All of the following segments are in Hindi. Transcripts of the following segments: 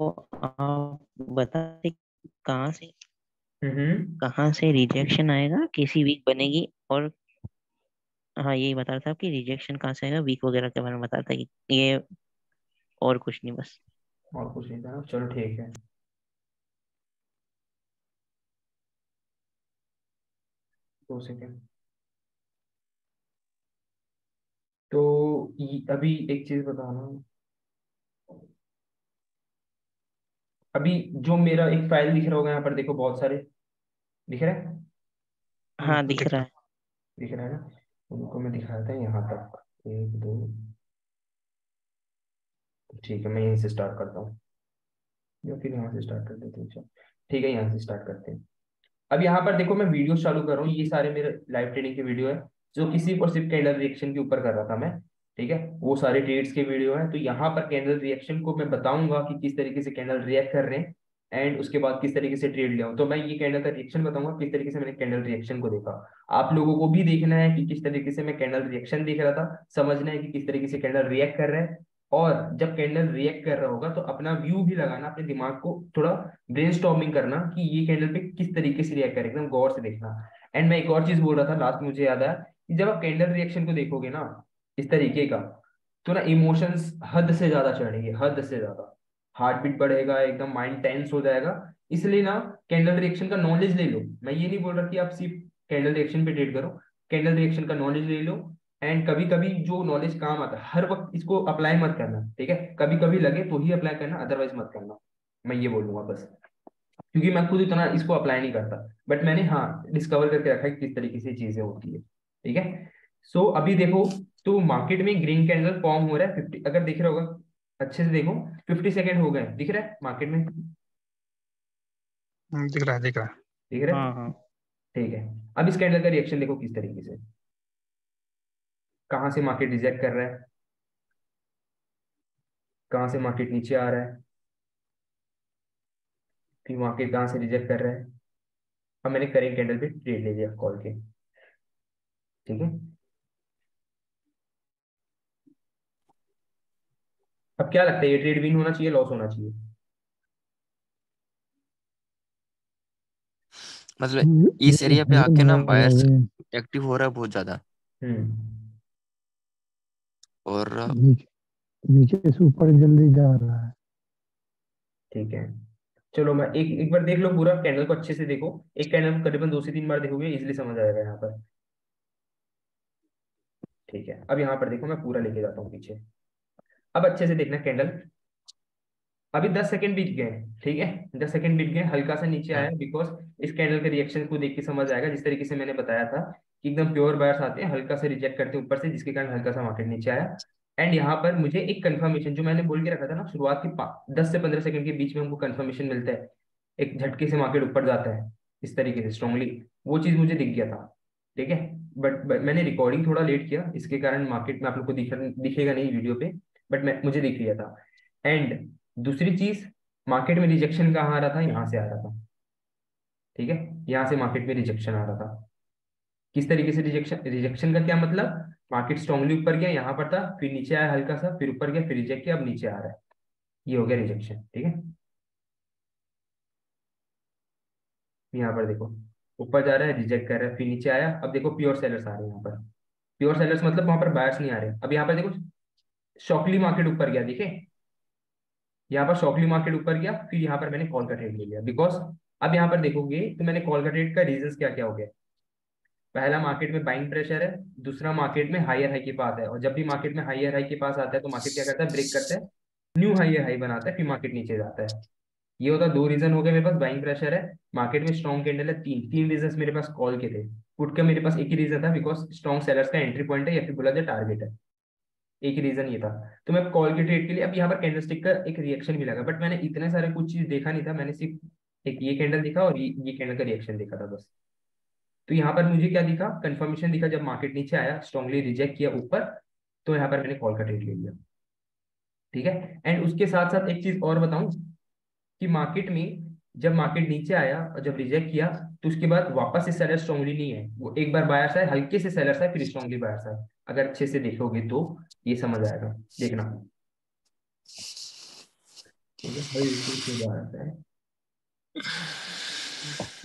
आप बता कहाँ से हम्म। कहाँ से रिजेक्शन आएगा कैसी वीक बनेगी और हाँ यही बता रहा था कि रिजेक्शन कहाँ से आएगा वीक वगैरह के बारे में बता रहा था कि ये और कुछ नहीं बस। और कुछ नहीं था। चलो ठीक है। दो सेकेंड। तो अभी एक चीज़ बताना। अभी जो मेरा एक फ़ाइल दिख रहा होगा यहाँ पर देखो बहुत सारे। दिख रहा है? हाँ दिख रहा है। दिख रहा है ना? उनको मैं दिखाया था यहाँ तक। एक दो। ठीक है मैं यहीं से स्टार्ट करता हूँ। या फिर यहाँ से स्टार्ट कर देते हैं ठीक है यहाँ से स्टार्ट करते हैं। अब यहाँ पर देखो मैं वीडियो चालू कर रहा हूँ। ये सारे मेरे लाइव ट्रेनिंग के वीडियो है जो किसी और सिर्फ़ कैंडल रिएक्शन के ऊपर कर रहा था मैं। ठीक है? वो सारे ट्रेड्स के वीडियो है तो यहाँ पर कैंडल रिएक्शन को मैं बताऊँगा कि किस तरीके से कैंडल रिएक्ट कर रहे हैं एंड उसके बाद किस तरीके से ट्रेड लिया तो मैं ये कैंडल का रिएक्शन बताऊँगा, किस तरीके से मैंने कैंडल रिएक्शन को देखा। आप लोगों को भी देखना है कि किस तरीके से मैं कैंडल रिएक्शन देख रहा था, समझना है कि किस तरीके से कैंडल रिएक्ट कर रहा है। और जब कैंडल रिएक्ट कर रहा होगा तो अपना व्यू भी लगाना, अपने दिमाग को थोड़ा ब्रेन करना कि ये कैंडल पे किस तरीके से रिएक्ट करे, एकदम गौर से देखना। एंड मैं एक और चीज़ बोल रहा था लास्ट मुझे याद आया कि जब आप कैंडल रिएक्शन को देखोगे ना इस तरीके का। तो ना इमोशंस हद से ज़्यादा चढ़ेंगे, हद से ज़्यादा। हार्ट बीट बढ़ेगा, एकदम माइंड टेंस हो जाएगा। इसलिए ना कैंडल रिएक्शन का नॉलेज ले लो। मैं ये नहीं बोल रहा कि आप सिर्फ़ कैंडल रिएक्शन पे ट्रेड करो। कैंडल रिएक्शन का नॉलेज ले लो। एंड कभी कभी जो नॉलेज काम आता है, हर वक्त इसको अप्लाई मत करना, ठीक है? कभी कभी लगे तो ही अप्लाई करना अदरवाइज़ मत करना। मैं ये बोलूँगा बस। क्योंकि मैं खुद इतना इसको अप्लाई नहीं करता। बट मैंने हाँ डिस्कवर करके रखा है किस तरीके से चीज़ें होती है, ठीक है? सो so, अभी देखो तो मार्केट में ग्रीन कैंडल फॉर्म हो रहा है फिफ्टी अगर दिख रहा होगा अच्छे से देखो फिफ्टी सेकेंड हो गए दिख रहा है मार्केट में? हम्म, दिख रहा है दिख रहा है। दिख रहा है? हाँ हाँ। ठीक है। अब इस कैंडल का रिएक्शन देखो किस तरीके से। कहाँ से मार्केट रिजेक्ट कर रहा है? कहाँ से मार्केट नीचे आ रहा है? फिर मार्केट कहाँ से रिजेक्ट कर रहा है? अब मैंने करेंट कैंडल पे ट्रेड ले लिया कॉल के। ठीक है? अब क्या लगता है ये ट्रेड विन होना चाहिए लॉस होना चाहिए? मतलब इस एरिया पे आके ना बायर्स एक्टिव हो रहा है बहुत ज़्यादा। हम्म। और नीचे से ऊपर जल्दी जा रहा है। ठीक है। चलो मैं एक एक बार देख लो पूरा कैंडल को अच्छे से देखो। एक कैंडल को करीबन दो से तीन बार देखोगे इजिली समझ आएगा यहाँ पर। ठीक है अब यहाँ पर देखो मैं पूरा लेके जाता हूँ पीछे। अब अच्छे से देखना कैंडल अभी दस सेकंड बीत गए ठीक है? दस सेकंड बीत गए हल्का सा नीचे आया बिकॉज़ इस कैंडल के रिएक्शन को देख के समझ आएगा जिस तरीके से मैंने बताया था कि एकदम प्योर बायर्स आते हैं हल्का सा रिजेक्ट करते हैं ऊपर से जिसके कारण हल्का सा मार्केट नीचे आया। एंड यहाँ पर मुझे एक कंफर्मेशन जो मैंने बोल के रखा था ना शुरुआत के दस से पंद्रह सेकंड के बीच में हमको कंफर्मेशन मिलता है। एक झटके से मार्केट ऊपर जाता है इस तरीके से स्ट्रांगली वो चीज़ मुझे दिख गया था ठीक है? बट मैंने रिकॉर्डिंग थोड़ा लेट किया इसके कारण मार्केट में आप लोग को दिखेगा नहीं वीडियो पे। बट मैं, मुझे दिख गया था। एंड दूसरी चीज़ मार्केट में रिजेक्शन कहाँ आ रहा था? यहाँ से आ रहा था। ठीक है? यहाँ से मार्केट में रिजेक्शन आ रहा था। किस तरीके से रिजेक्शन रिजेक्शन का क्या मतलब? मार्केट स्ट्रांगली ऊपर गया, यहाँ पर था, फिर नीचे आया हल्का सा, फिर ऊपर गया, फिर रिजेक्ट किया, अब नीचे आ रहा है। ये हो गया रिजेक्शन ठीक है? यहाँ पर देखो, ऊपर जा रहा है रिजेक्ट कर रहा है, फिर नीचे आया, अब देखो प्योर सेलर्स आ रहे हैं यहाँ पर। प्योर सेलर्स मतलब वहाँ पर बायर्स नहीं आ रहे। अब यहाँ पर देखो शॉकली मार्केट ऊपर गया, देखे। यहाँ पर शॉकली मार्केट ऊपर गया, फिर यहाँ पर मैंने कॉल का ट्रेड ले लिया। बिकॉज़ अब यहाँ पर देखोगे तो मैंने कॉल का ट्रेड का रीजन क्या क्या हो गया? पहला मार्केट में बाइंग प्रेशर है, दूसरा मार्केट में हायर हाई के पास है। और जब भी मार्केट में हायर हाई के पास आता है तो मार्केट क्या करता है? ब्रेक करता है। न्यू हायर हाई बनाता है, फिर मार्केट नीचे जाता है। ये होता दो रीजन हो गए मेरे पास बाइंग प्रेशर है। मार्केट में स्ट्रॉन्ग कैंडल है, तीन। तीन रीजन मेरे पास कॉल के थे। पुट का मेरे पास एक ही रीजन था बिकॉज़ स्ट्रॉन्ग सेलर्स का एंट्री पॉइंट है, या फिर बोला जाए टारगेट है। एक रीजन ये था। तो मैं कॉल के ट्रेड के लिए अब यहाँ पर कैंडलस्टिक का एक रिएक्शन भी लगा बट मैंने इतने सारे कुछ चीज़ देखा नहीं था मैंने सिर्फ़ एक ये कैंडल देखा और ये, ये कैंडल का रिएक्शन देखा था बस। तो यहाँ पर मुझे क्या दिखा? कंफर्मेशन दिखा जब मार्केट नीचे आया स्ट्रॉन्गली रिजेक्ट किया ऊपर तो यहाँ पर मैंने कॉल का ट्रेड ले लिया। ठीक है? एंड उसके साथ साथ एक चीज़ और बताऊँ कि मार्केट में जब मार्केट नीचे आया और जब रिजेक्ट किया तो उसके बाद वापस से सेलर स्ट्रॉन्गली नहीं है। वो एक बार बायर्स आए, हल्के से सेलर्स आए, फिर स्ट्रॉन्गली बायर्स आए। अगर अच्छे से देखोगे तो ये समझ आएगा। देखना। है हो है।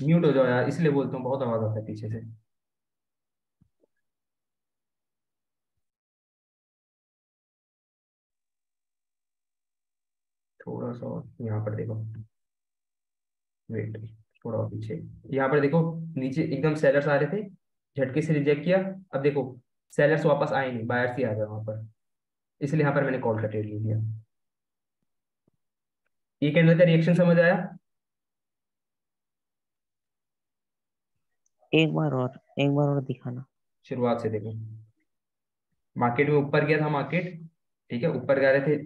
म्यूट हो जाओ यार, इसलिए बोलता हूँ, बहुत आवाज़ आता है पीछे से। थोड़ा सा यहाँ पर देखो। वेट थोड़ा और पीछे। यहाँ पर देखो नीचे एकदम सेलर्स आ रहे थे झटके से रिजेक्ट किया। अब देखो सेलर्स वापस आए नहीं बायर्स ही आ गए वहाँ पर। इसलिए यहाँ पर मैंने कॉल का ट्रेड ले लिया। ये कैंडल का रिएक्शन समझ आया। एक बार और एक बार और दिखाना। शुरुआत से देखो। मार्केट में ऊपर गया था मार्केट ठीक है ऊपर जा रहे थे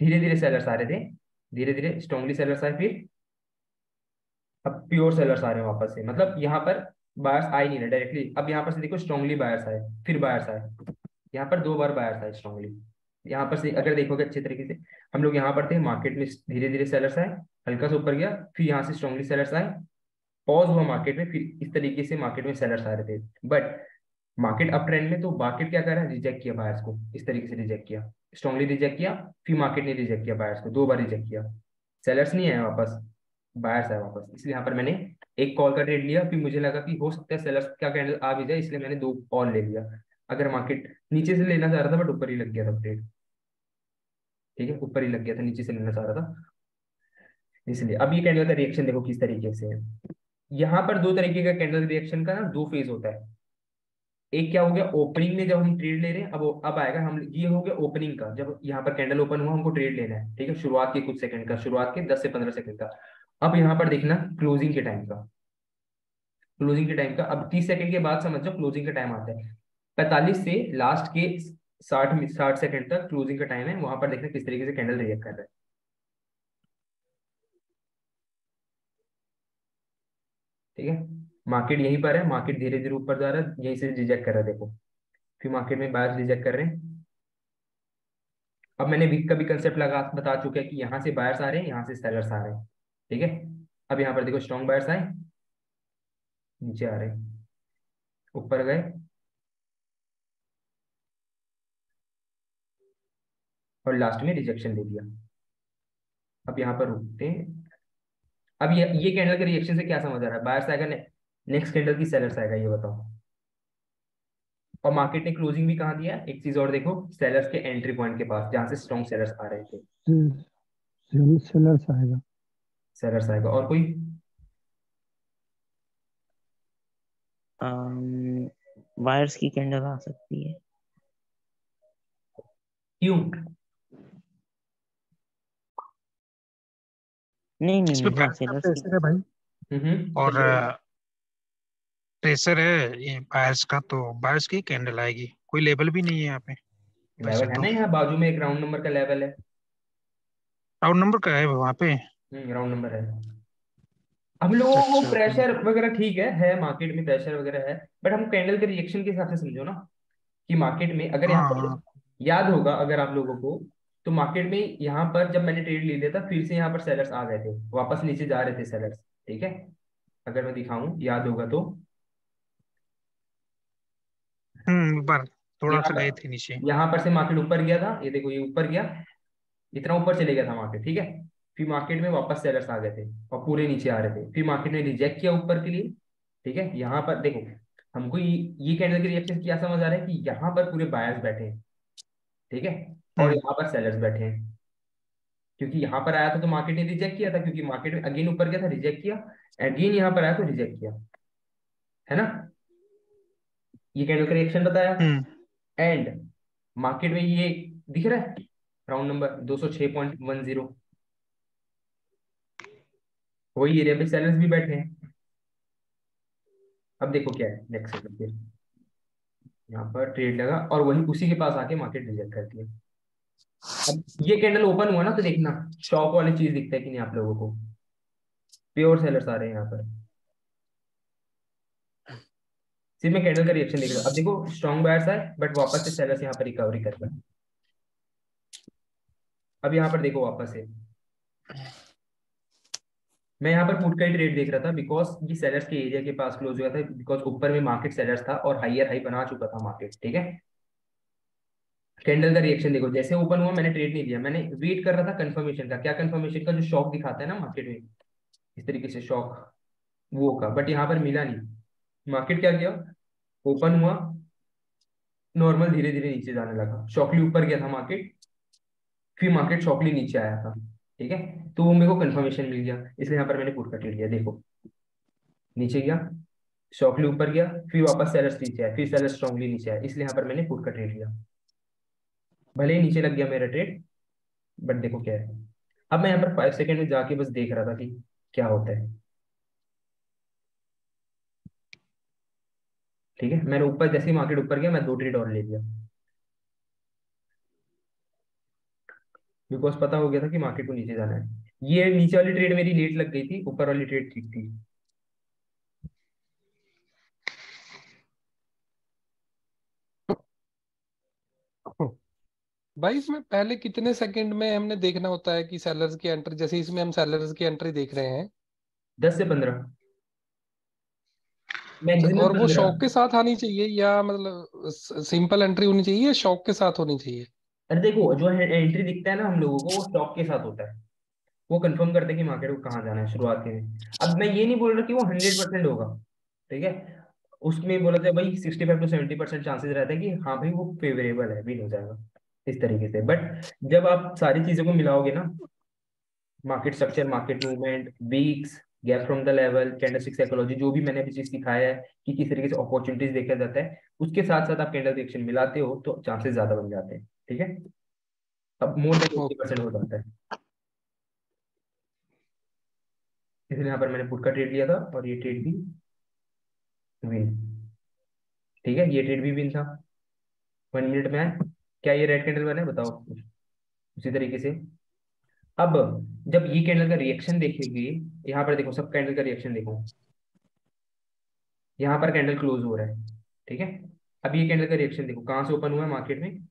धीरे धीरे सेलर्स आ रहे थे धीरे धीरे स्ट्रॉन्गली सेलर्स आए फिर। अब प्योर सेलर्स आ रहे हैं वापस से। मतलब यहाँ पर बायर्स आए नहीं रहे डायरेक्टली अब यहाँ पर से देखो स्ट्रॉन्गली बायर्स आए, फिर बायर्स आए। यहाँ पर दो बार बायर्स आए स्ट्रॉन्गली यहाँ पर से अगर देखोगे अच्छे तरीके से, हम लोग यहाँ पर थे मार्केट में धीरे धीरे सेलर्स आए, हल्का सा ऊपर गया, फिर यहाँ से स्ट्रॉन्गली सेलर्स आए। पॉज हुआ मार्केट में, फिर इस तरीके से मार्केट में सेलर्स आ रहे थे। बट मार्केट अप ट्रेंड में तो मार्केट क्या कर रहा है? रिजेक्ट किया बायर्स को। इस तरीके से रिजेक्ट किया। स्ट्रॉन्गली रिजेक्ट किया, फिर मार्केट ने रिजेक्ट किया बायर्स को। दो बार रिजेक्ट किया। सेलर्स नहीं आया वापस। बायर्स आया वापस। इसलिए यहाँ पर मैंने एक कॉल का ट्रेड लिया, फिर मुझे लगा कि हो सकता है सेलर्स का कैंडल आ भी जाए, इसलिए मैंने दो कॉल ले लिया। अगर मार्केट नीचे से लेना चाह रहा था बट ऊपर ही लग गया था ट्रेड ठीक है, ऊपर ही लग गया था, नीचे से लेना चाह रहा था। इसलिए अब ये कैंडल का रिएक्शन देखो किस तरीके से है। यहाँ पर दो तरीके का कैंडल रिएक्शन का ना दो फ़ेज़ होता है। एक क्या हो गया ओपनिंग में जब हम ट्रेड ले रहे हैं, अब अब आएगा, हम ये हो गया ओपनिंग का। जब यहाँ पर कैंडल ओपन हुआ, हमको ट्रेड लेना है। ठीक है, शुरुआत के कुछ सेकंड का, शुरुआत के 10 से 15 सेकंड का। अब यहाँ पर देखना क्लोजिंग के टाइम का। क्लोजिंग के टाइम का। अब 30 सेकंड के बाद समझ जाओ क्लोजिंग का टाइम आता है। 45 से लास्ट के 60 साठ सेकंड तक क्लोजिंग का टाइम है। वहाँ पर देखना किस तरीके से कैंडल रिएक्ट कर रहा है। ठीक है? मार्केट यहीं पर है। मार्केट धीरे धीरे ऊपर जा रहा है। यहीं से रिजेक्ट कर रहा है, देखो। फिर मार्केट में बायर्स रिजेक्ट कर रहे हैं। अब मैंने वीक का भी कंसेप्ट लगा बता चुका है कि यहाँ से बायर्स आ रहे हैं, यहाँ से सेलर्स आ रहे हैं। ठीक है? अब यहाँ पर देखो स्ट्रॉन्ग बायर्स आए। नीचे आ रहे ऊपर गए। और लास्ट में रिजेक्शन दे दिया। अब यहाँ पर रुकते हैं। अब ये ये कैंडल के रिएक्शन से क्या समझ आ रहा है? बायर्स आएगा नेक्स्ट कैंडल की सेलर्स आएगा, ये बताओ। और मार्केट ने क्लोजिंग भी कहा दिया? एक चीज़ और देखो सेलर्स के एंट्री पॉइंट के पास, जहाँ से स्ट्रॉन्ग सेलर्स आ रहे थे। सेलर्स आएगा। सेलर्स आएगा और कोई वायर्स की कैंडल आ सकती है। क्यों नहीं नहीं नहीं भाई। हम्म और। प्रेशर है ये बायर्स का तो बायर्स की कैंडल आएगी। कोई लेवल भी नहीं है यहाँ पे। लेवल है तो ना यहाँ? बाजू में एक राउंड नंबर का लेवल है। राउंड नंबर का है वहाँ पे। राउंड नंबर है। हम लोगों को अच्छा, प्रेशर वगैरह ठीक है है मार्केट में प्रेशर वगैरह है बट हम कैंडल के रिएक्शन के हिसाब से समझो ना कि मार्केट में अगर यहाँ हाँ। पर याद होगा अगर आप लोगों को तो मार्केट में यहाँ पर जब मैंने ट्रेड ले लिया था फिर से यहाँ पर सेलर्स आ गए थे वापस नीचे जा रहे थे सेलर्स ठीक है? अगर मैं दिखाऊँ याद होगा तो। हम्म एक थोड़ा सा गए थे नीचे। यहाँ पर से मार्केट ऊपर गया था ये देखो ये ऊपर गया इतना ऊपर चले गया था मार्केट ठीक है? फिर मार्केट में वापस सेलर्स आ गए थे और पूरे नीचे आ रहे थे। फिर मार्केट ने रिजेक्ट किया ऊपर के लिए ठीक है? यहाँ पर देखो हमको ये ये कैंडल के रिएक्शन क्या समझ आ रहा है कि यहाँ पर पूरे बायर्स बैठे हैं ठीक है? और हम्म यहाँ पर सेलर्स बैठे हैं। क्योंकि यहाँ पर आया था तो मार्केट ने रिजेक्ट किया था क्योंकि मार्केट में अगेन ऊपर गया था रिजेक्ट किया अगेन यहाँ पर आया तो रिजेक्ट किया है ना? ये कैंडल का रिएक्शन बताया। हम्म। एंड मार्केट में ये दिख रहा है? राउंड नंबर 206.10 वही एरिया पे सेलर्स भी बैठे हैं। अब देखो क्या है नेक्स्ट सेकंड फिर यहाँ पर ट्रेड लगा और वही उसी के पास आके मार्केट रिजेक्ट कर दिया अब ये कैंडल ओपन हुआ ना तो देखना शॉक वाली चीज़ दिखता है कि नहीं आप लोगों को। प्योर सेलर्स आ रहे हैं यहाँ पर। सिर्फ़ मैं कैंडल का रिएक्शन देख रहा हूँ। अब देखो स्ट्रॉन्ग बायर्स आए बट वापस से सेलर्स यहाँ पर रिकवरी कर रहे हैं। अब यहाँ पर देखो वापस से। मैं यहाँ पर पुट का ही ट्रेड देख रहा था बिकॉज़ ये सेलर्स के एरिया के पास क्लोज हुआ था बिकॉज़ ऊपर में मार्केट सेलर्स था और हाइयर हाई बना चुका था मार्केट ठीक है? कैंडल का रिएक्शन देखो, जैसे ओपन हुआ, मैंने ट्रेड नहीं दिया। मैंने वेट कर रहा था कंफर्मेशन का। क्या कंफर्मेशन का? जो शॉक दिखाता है ना मार्केट में। इस तरीके से शॉक वो का। बट यहाँ पर मिला नहीं। मार्केट क्या किया? ओपन हुआ। नॉर्मल धीरे धीरे नीचे जाने लगा। शॉकली ऊपर गया था मार्केट फिर मार्केट शॉकली नीचे आया था। ठीक है? तो वो मेरे को कंफर्मेशन मिल गया। इसलिए यहाँ पर मैंने पुट का ट्रेड लिया, देखो। नीचे गया शॉकली ऊपर गया, फिर वापस सेलर्स नीचे आया, फिर सेलर्स स्ट्रॉन्गली नीचे आया। इसलिए यहाँ पर मैंने पुट का ट्रेड लिया। भले ही नीचे लग गया मेरा ट्रेड बट देखो क्या है। अब मैं यहाँ पर फाइव सेकेंड में जाके बस देख रहा था कि क्या होता है। ठीक है? मैंने ऊपर, जैसे ही मार्केट ऊपर गया, मैं दो ट्रेड और ले लिया। बिकॉज़ पता हो गया था कि मार्केट को नीचे जाना है। ये नीचे वाली ट्रेड मेरी लेट लग गई थी ऊपर वाली ट्रेड ठीक थी। भाई इसमें पहले कितने सेकंड में हमने देखना होता है कि सेलर्स की एंट्री जैसे इसमें हम सेलर्स की एंट्री देख रहे हैं। दस से पंद्रह। और वो शौक के साथ आनी चाहिए या मतलब सिंपल एंट्री होनी चाहिए या शौक के साथ होनी चाहिए? अरे देखो, जो एंट्री दिखता है ना हम लोगों को, वो शॉक के साथ होता है। वो कंफर्म करते हैं कि मार्केट को कहाँ जाना है, शुरुआत में अब मैं ये नहीं बोल रहा कि वो हंड्रेड परसेंट होगा, ठीक है? उसमें बोला था भाई sixty five to seventy percent chances रहते हैं कि हाँ भाई, वो फेवरेबल है विन हो जाएगा, इस तरीके से। बट जब आप सारी चीज़ों को मिलाओगे ना market structure market movement wicks gap from the level candlestick psychology जो भी मैंने अभी चीज़ सिखाया है कि किस तरीके से अपॉर्चुनिटीज़ देखा जाता है, उसके साथ साथ आप कैंडल रिएक्शन मिलाते हो तो चांसेस ज़्यादा बन जाते हैं। ठीक है? अब मोर देन फिफ्टी परसेंट हो जाता है। इसलिए यहाँ पर मैंने पुट का ट्रेड लिया था और ये ट्रेड भी विन ठीक है? ये ट्रेड भी विन था। वन मिनट में क्या ये रेड कैंडल बना है? बताओ उसी तरीके से। अब जब ये कैंडल का रिएक्शन देखेगी यहाँ पर देखो सब कैंडल का रिएक्शन देखो। यहाँ पर कैंडल क्लोज हो रहा है। ठीक है? अब ये कैंडल का रिएक्शन देखो कहाँ से ओपन हुआ है मार्केट में?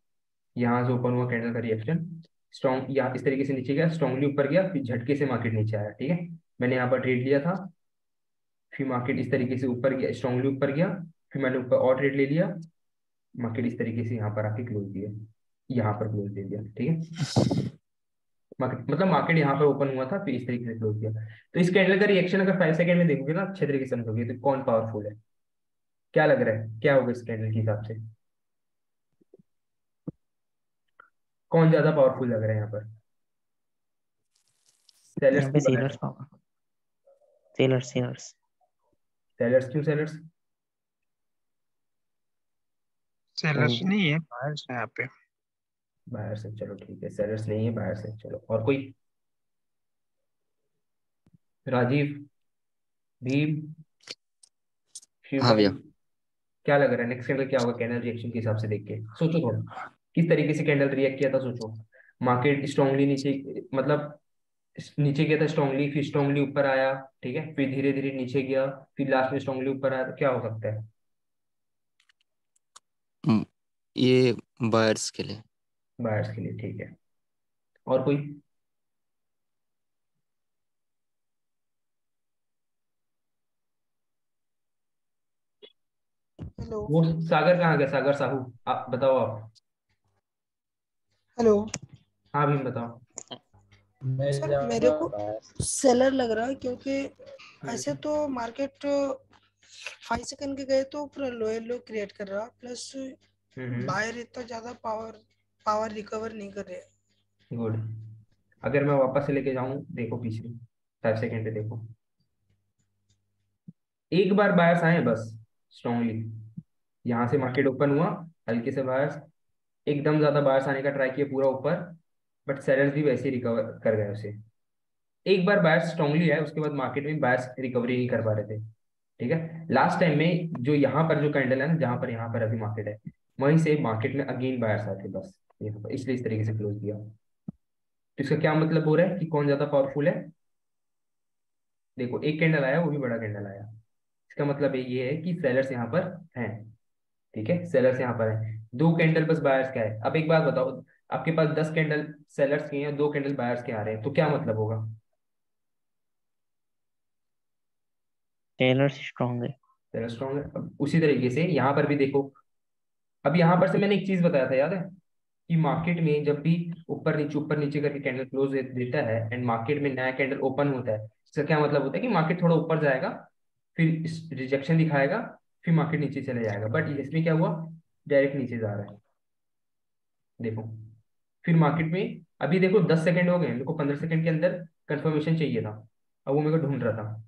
यहाँ से ओपन हुआ कैंडल का रिएक्शन स्ट्रॉन्ग यहाँ इस तरीके से नीचे गया स्ट्रॉन्गली ऊपर गया, फिर झटके से मार्केट नीचे आया, ठीक है? मैंने यहाँ पर ट्रेड लिया था, फिर मार्केट इस तरीके से ऊपर गया स्ट्रॉन्गली ऊपर गया, फिर मैंने ऊपर और ट्रेड ले लिया मार्केट इस तरीके से यहाँ पर आके क्लोज दिया, यहाँ पर क्लोज दे दिया, ठीक है? मार्केट मतलब मार्केट यहाँ पर ओपन हुआ था, फिर इस तरीके से क्लोज दिया। तो इस कैंडल का रिएक्शन अगर फाइव सेकंड में देखोगे ना, अच्छे तरीके से समझोगे तो कौन पावरफुल है? क्या लग रहा है? क्या होगा इस कैंडल के हिसाब से? कौन ज़्यादा पावरफुल लग रहा है यहाँ पर? सेलर्स पे सेलर्स सेलर्स सेलर्स सेलर्स क्यों सेलर्स सेलर्स नहीं है बायर्स है यहाँ पे। बाहर से चलो ठीक है। सेलर्स नहीं है बाहर से चलो। और कोई? राजीव? भीम? हाँ भैया। क्या लग रहा है? नेक्स्ट कैंडल क्या होगा? कैंडल रिएक्शन के हिसाब से देख के। सोचो थोड़ा। किस तरीके से कैंडल रिएक्ट किया था सोचो। मार्केट स्ट्रॉन्गली नीचे मतलब नीचे गया था स्ट्रॉन्गली फिर स्ट्रॉन्गली ऊपर आया ठीक है? फिर धीरे धीरे नीचे गया फिर लास्ट में स्ट्रॉन्गली ऊपर आया तो क्या हो सकता है? ये बायर्स के लिए। बायर्स के लिए ठीक है। और कोई? हेलो वो सागर कहाँ गया? सागर साहू आप बताओ आप। हेलो। हाँ भीम बताओ। सर मेरे को सेलर लग रहा है क्योंकि ऐसे तो मार्केट फाइव सेकंड के गए तो पूरा लोअर लो क्रिएट कर रहा। प्लस बायर इतना ज़्यादा पावर पावर रिकवर नहीं कर रहे। गुड। अगर मैं वापस से लेके जाऊँ देखो पीछे। फाइव सेकंड पे देखो। एक बार बायर्स आए बस स्ट्रॉन्गली यहाँ से मार्केट ओपन हुआ हल्के से बायर्स एकदम ज़्यादा बायर्स आने का ट्राई किया पूरा ऊपर बट सेलर्स भी वैसे ही रिकवर कर गए उसे। एक बार बायर्स स्ट्रॉन्गली आए उसके बाद मार्केट में बायर्स रिकवरी नहीं कर पा रहे थे। ठीक है? लास्ट टाइम में जो यहाँ पर जो कैंडल है ना, जहाँ पर यहाँ पर अभी मार्केट है, वहीं से मार्केट में अगेन बायर्स आए थे बस। इसलिए इस तरीके से क्लोज किया। तो इसका क्या मतलब हो रहा है कि कौन ज़्यादा पावरफुल है? देखो, एक कैंडल आया, वो भी बड़ा कैंडल आया। इसका मतलब ये है कि सेलर्स यहाँ पर हैं। ठीक है? सेलर्स यहाँ पर है। दो कैंडल बस बायर्स का है अब एक बात बताओ आपके पास दस कैंडल सेलर्स के हैं दो कैंडल बायर्स के आ रहे हैं तो क्या मतलब होगा? सेलर्स स्ट्रॉन्ग है। सेलर स्ट्रॉन्ग है। अब उसी तरीके से यहाँ पर भी देखो। अब यहाँ पर से मैंने एक चीज़ बताया था याद है? कि मार्केट में जब भी ऊपर नीचे ऊपर नीचे करके कैंडल क्लोज देता है एंड मार्केट में नया कैंडल ओपन होता है इसका क्या मतलब होता है कि मार्केट थोड़ा ऊपर जाएगा फिर रिजेक्शन दिखाएगा फिर मार्केट नीचे चले जाएगा। बट इसमें क्या हुआ? डायरेक्ट नीचे जा रहा है। देखो, फिर मार्केट में, अभी देखो दस सेकंड हो गए, मेरे को पंद्रह सेकंड के अंदर कंफर्मेशन चाहिए था। अब वो मेरे को ढूंढ रहा था।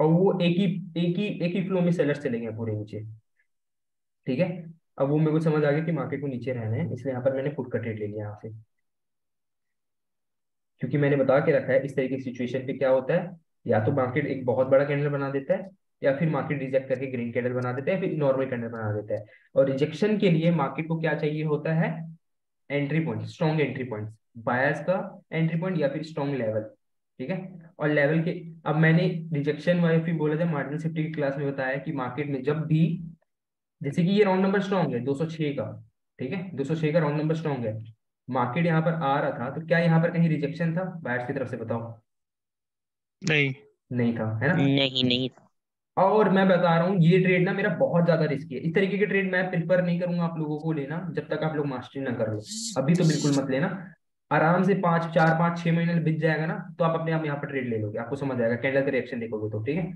और वो एक ही एक ही एक ही फ्लो में सेलर चले गए पूरे नीचे। ठीक है? अब वो मेरे को समझ आ गया कि मार्केट को नीचे रहना है, इसलिए यहाँ पर मैंने फुट का ट्रेड ले लिया यहाँ से। क्योंकि मैंने बता के रखा है, इस तरीके की सिचुएशन पे क्या होता है, या तो मार्केट एक बहुत बड़ा कैंडल बना देता है या फिर मार्केट रिजेक्ट करके ग्रीन कैंडल बना देता है फिर नॉर्मल कैंडल बना देता है। और रिजेक्शन के लिए मार्केट को क्या चाहिए होता है? Entry point strong entry point bias का एंट्री पॉइंट या फिर स्ट्रॉन्ग लेवल ठीक है? और लेवल के अब मैंने रिजेक्शन वाले फिर बोला था मार्जिनल सेफ्टी की क्लास में बताया कि मार्केट में जब भी जैसे कि ये राउंड नंबर स्ट्रॉन्ग है 206 का ठीक है? 206 का राउंड नंबर स्ट्रॉन्ग है। मार्केट यहाँ पर आ रहा था तो क्या यहाँ पर कहीं रिजेक्शन था? बायर्स की तरफ़ से बताओ। नहीं। नहीं था है ना? नहीं नहीं और मैं बता रहा हूँ, ये ट्रेड ना मेरा बहुत ज़्यादा रिस्की है। इस तरीके के ट्रेड मैं प्रिफर नहीं करूँगा आप लोगों को लेना, जब तक आप लोग मास्टरी ना कर लो। अभी तो बिल्कुल मत लेना। आराम से पाँच, चार, पाँच, छह महीने बीत जाएगा ना तो आप अपने आप यहाँ पर ट्रेड ले लोगे। आपको समझ आएगा कैंडल का रिएक्शन देखोगे तो ठीक है?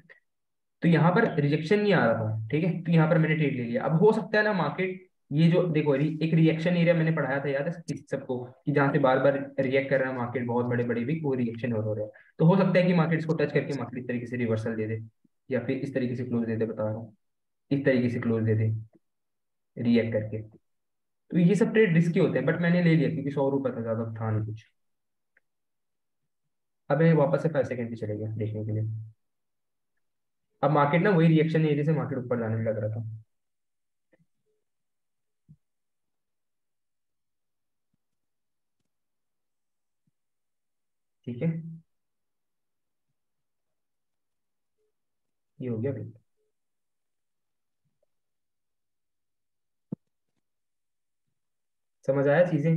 तो यहाँ पर रिजेक्शन नहीं आ रहा था, ठीक है? तो यहाँ पर मैंने ट्रेड ले लिया। अब हो सकता है ना मार्केट ये जो देखो एक रिएक्शन एरिया मैंने पढ़ाया था, याद है? सबको, कि जहाँ से बार बार रिएक्ट कर रहा है मार्केट बहुत बड़े बड़े भी, वो रिएक्शन हो रहा है। तो हो सकता है कि मार्केट इसको टच करके मार्केट इस तरीके से रिवर्सल दे दे। या फिर इस तरीके से क्लोज दे दे बता रहा हूँ। इस तरीके से क्लोज दे दे रिएक्ट करके। तो ये सब ट्रेड रिस्की होते हैं बट मैंने ले लिया, क्योंकि सौ रुपये था ज़्यादा, था नहीं कुछ। अब मैं वापस से फाइव सेकेंड पे चले गया देखने के लिए। अब मार्केट ना वही रिएक्शन एरिया से मार्केट ऊपर जाने लग रहा था। ठीक है? ये हो गया भाई समझ आया चीज़ें?